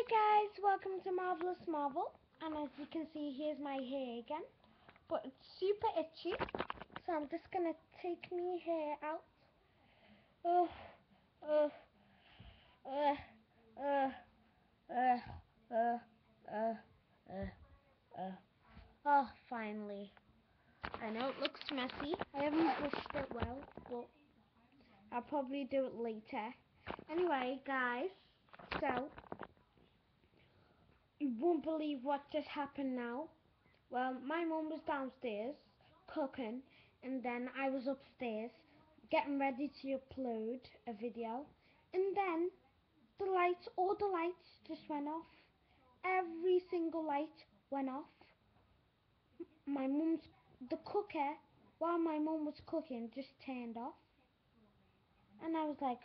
Hi guys, welcome to Marvelous Marvel. And as you can see, here's my hair again. But it's super itchy. So I'm just gonna take my hair out. Ugh, ugh. Oh, finally. I know it looks messy. I haven't brushed it well, but I'll probably do it later. Anyway, guys, so you won't believe what just happened now. Well, my mom was downstairs cooking, and then I was upstairs getting ready to upload a video, and then the lights, all the lights just went off. Every single light went off. My mum's, the cooker, while my mum was cooking, just turned off. And I was like,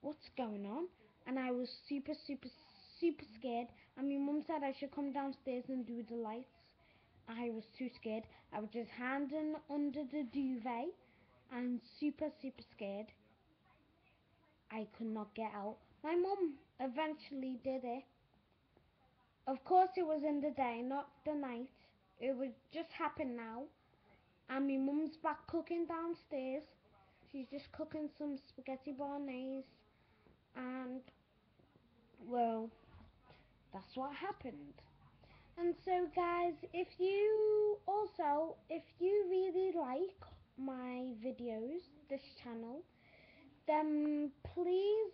what's going on? And I was super, super, super scared. And my mum said I should come downstairs and do the lights. I was too scared. I was just hiding under the duvet and super, super scared. I could not get out. My mum eventually did it. Of course, it was in the day, not the night. It would just happen now. And my mum's back cooking downstairs. She's just cooking some spaghetti bolognese. And, well, that's what happened. And so guys, if you also, if you really like my videos, this channel, then please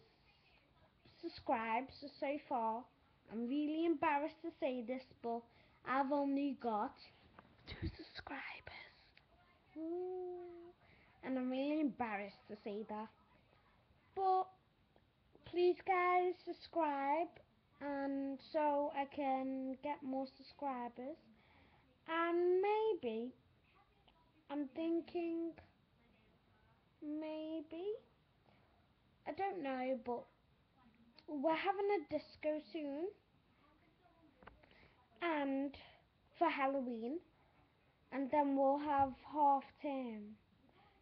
subscribe. So, so far, I'm really embarrassed to say this, but I've only got two subscribers. Ooh. And I'm really embarrassed to say that. But, please guys, subscribe and so I can get more subscribers. And maybe I'm thinking maybe I don't know but we're having a disco soon and for Halloween and then we'll have half term.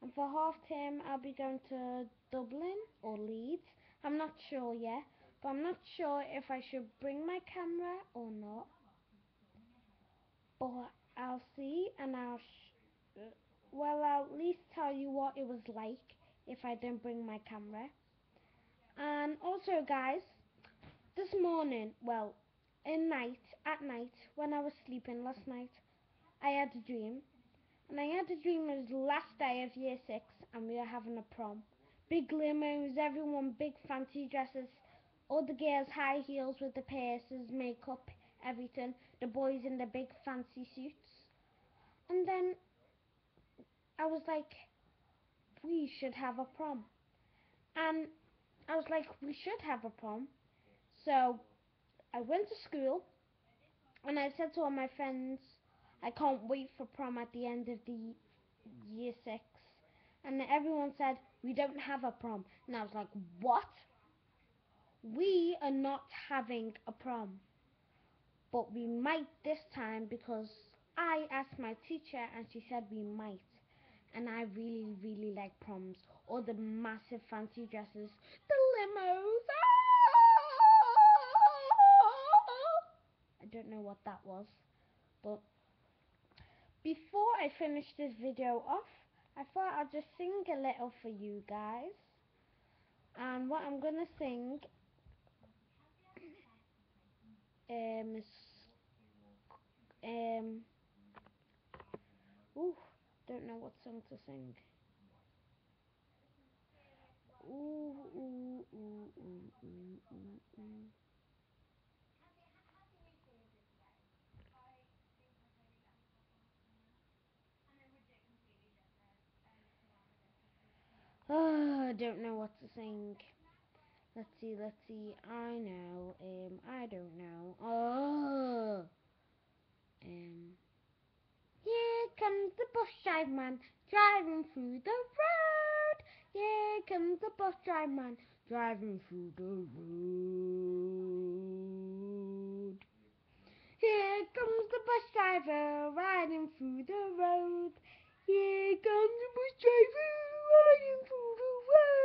And for half term I'll be going to Dublin or Leeds. I'm not sure yet but I'm not sure if I should bring my camera or not. But I'll see and I'll, well, I'll at least tell you what it was like if I didn't bring my camera. And also, guys, this morning, well, in night, at night, when I was sleeping last night, I had a dream. And I had a dream it was the last day of year six and we were having a prom. Big limos, everyone big fancy dresses, all the girls high heels with the piercings, makeup, everything. The boys in the big fancy suits. And then I was like, we should have a prom. And I was like, we should have a prom. So I went to school and I said to all my friends, I can't wait for prom at the end of the year six. And everyone said, we don't have a prom. And I was like, what? We are not having a prom. But we might this time because I asked my teacher and she said we might. And I really, really like proms. All the massive fancy dresses, the limos. I don't know what that was. But before I finish this video off, I thought I'd just sing a little for you guys. And what I'm going to sing um, um, ooh, don't know what song to sing. Ooh, ooh, ooh, ooh, ooh, ooh, ooh. Oh, I don't know what to sing. Let's see, let's see. I know. Um, I don't know. Oh. Um. Here comes the bus driver man driving through the road. Here comes the bus driver man driving through the road. Here comes the bus driver riding through the road. Here comes the bus driver riding through the road.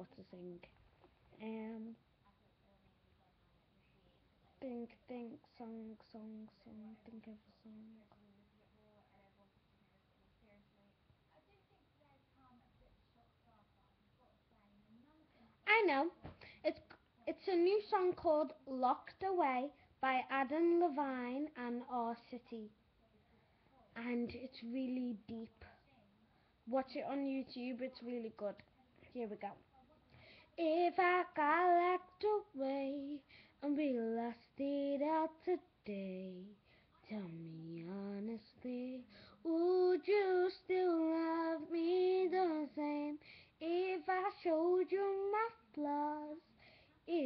what to sing. Um, think, think, song, song, song, think of a song. I know. It's it's a new song called Locked Away by Adam Levine and R City. And it's really deep. Watch it on YouTube, it's really good. Here we go. If I got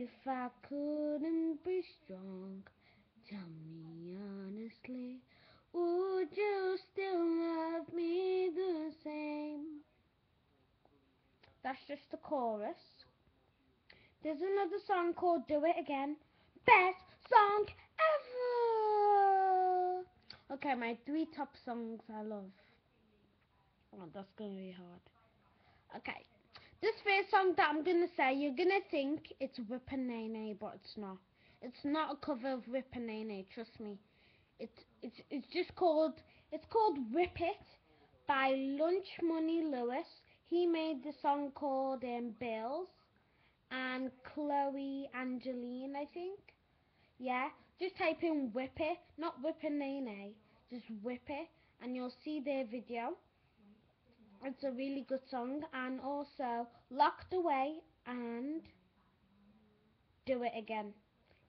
If I couldn't be strong, tell me honestly, would you still love me the same? That's just the chorus. There's another song called Do It Again. Best song ever! Okay, my three top songs I love. Oh, that's gonna be hard. Okay. This first song that I'm gonna say, you're gonna think it's and Nae Nae, but it's not. It's not a cover of and Nae Nae, trust me. It's it's it's just called it's called Whip It by Lunch Money Lewis. He made the song called um, Bills and Chloe Angeline, I think. Yeah, just type in Whip It, not Whip and Nae Nae, just Whip It, and you'll see their video. It's a really good song, and also Locked Away and Do It Again.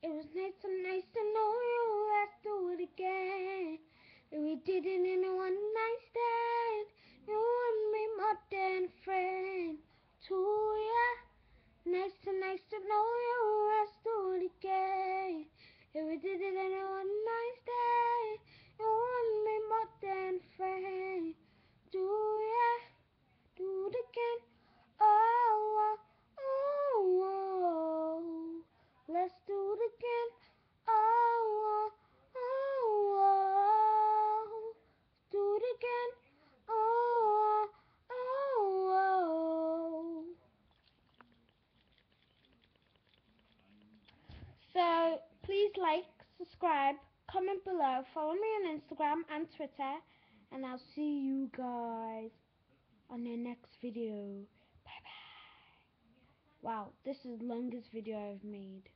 It was nice so nice to know you, let's do it again. We did it in a one night stand, you and me more than friend. To yeah, nice to nice to know you, let's do it again. Yeah, we did it in a one night stand, you and me more than friend. Do ya? Do it again? Oh, oh, oh, oh. Let's do it again. Oh, oh, oh. Do it again. Oh, oh, oh. So please like, subscribe, comment below, follow me on Instagram and Twitter, and I'll see you guys on the next video. Bye bye. Wow, this is the longest video I've made.